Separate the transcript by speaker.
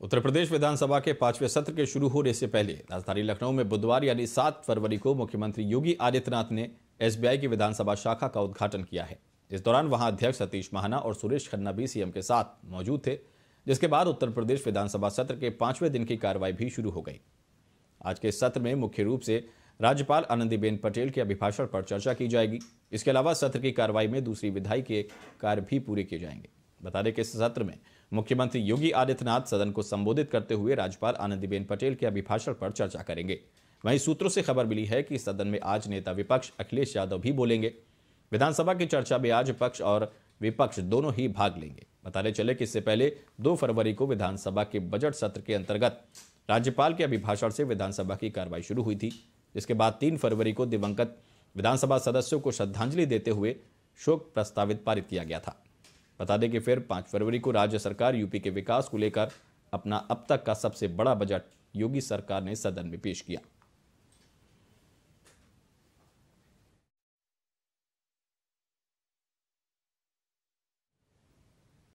Speaker 1: उत्तर प्रदेश विधानसभा के पाँचवें सत्र के शुरू होने से पहले राजधानी लखनऊ में बुधवार यानी सात फरवरी को मुख्यमंत्री योगी आदित्यनाथ ने एसबीआई की विधानसभा शाखा का उद्घाटन किया है। इस दौरान वहाँ अध्यक्ष सतीश महाना और सुरेश खन्ना भी सीएम के साथ मौजूद थे, जिसके बाद उत्तर प्रदेश विधानसभा सत्र के पाँचवें दिन की कार्रवाई भी शुरू हो गई। आज के सत्र में मुख्य रूप से राज्यपाल आनंदीबेन पटेल के अभिभाषण पर चर्चा की जाएगी। इसके अलावा सत्र की कार्रवाई में दूसरी विधायी के कार्य भी पूरे किए जाएँगे। बता दें कि इस सत्र में मुख्यमंत्री योगी आदित्यनाथ सदन को संबोधित करते हुए राज्यपाल आनंदीबेन पटेल के अभिभाषण पर चर्चा करेंगे। वहीं सूत्रों से खबर मिली है कि सदन में आज नेता विपक्ष अखिलेश यादव भी बोलेंगे। विधानसभा की चर्चा में आज पक्ष और विपक्ष दोनों ही भाग लेंगे। बताने चले कि इससे पहले दो फरवरी को विधानसभा के बजट सत्र के अंतर्गत राज्यपाल के अभिभाषण से विधानसभा की कार्रवाई शुरू हुई थी। इसके बाद तीन फरवरी को दिवंगत विधानसभा सदस्यों को श्रद्धांजलि देते हुए शोक प्रस्तावित पारित किया गया था। बता दें कि फिर पाँच फरवरी को राज्य सरकार यूपी के विकास को लेकर अपना अब तक का सबसे बड़ा बजट योगी सरकार ने सदन में पेश किया।